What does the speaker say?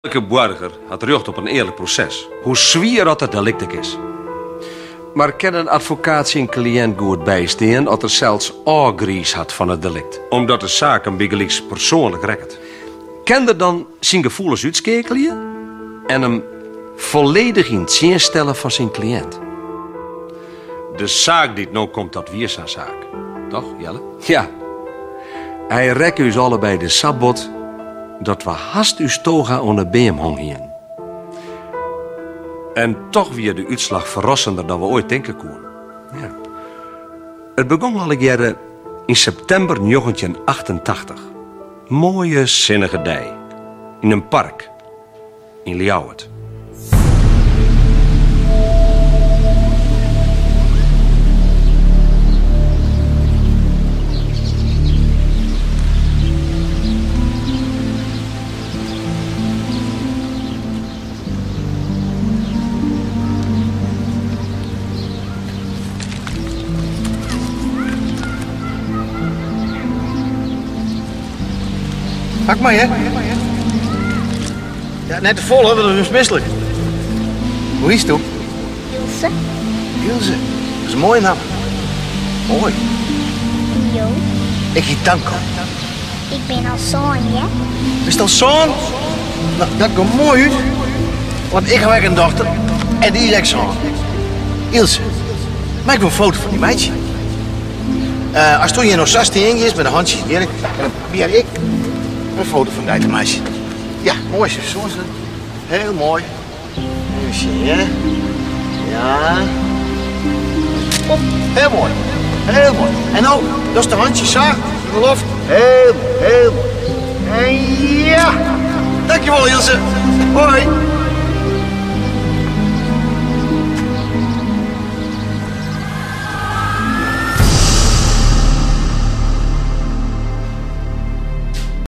Elke burger had recht op een eerlijk proces. Hoe zwier dat het delict is. Maar kan een advocaat zijn cliënt goed bijstaan als er zelfs oorgries had van het delict? Omdat de zaak een bigeliks persoonlijk rekkert. Kan er dan zijn gevoelens uitskekelen en hem volledig in het zin stellen van zijn cliënt? De zaak die nou komt, dat weer zijn zaak. Toch, Jelle? Ja. Hij rekt u allebei de sabot dat we haast uw toga onder beem hongien. En toch weer de uitslag verrassender dan we ooit denken konden. Ja. Het begon al jaren in september 1988. Mooie zinnige dij. In een park. In Ljouwert. Pak maar, hè? Ja, net te vol, hè? Dat is misselijk. Hoe is het, ook? Ilse, Ilse. Dat is een mooie naam. Mooi. Jo, Ik heet Danko. ik ben al Sonja. Is dat zoon? Nou, dat komt mooi uit. Want ik heb een dochter. En die is echt zoon. Ilse. Maak me een foto van die meisje. Eh, als toen je nog 16 is met een handje werk, dan probeer ik een foto van dat meisje. Ja, mooi zo. Zo. Heel mooi. Even zien, hè? Ja. Op. Heel mooi. Heel mooi. En ook, dat is de handjes zo. In de. Heel, heel. En ja. Dankjewel, Ilse. Hoi.